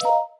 you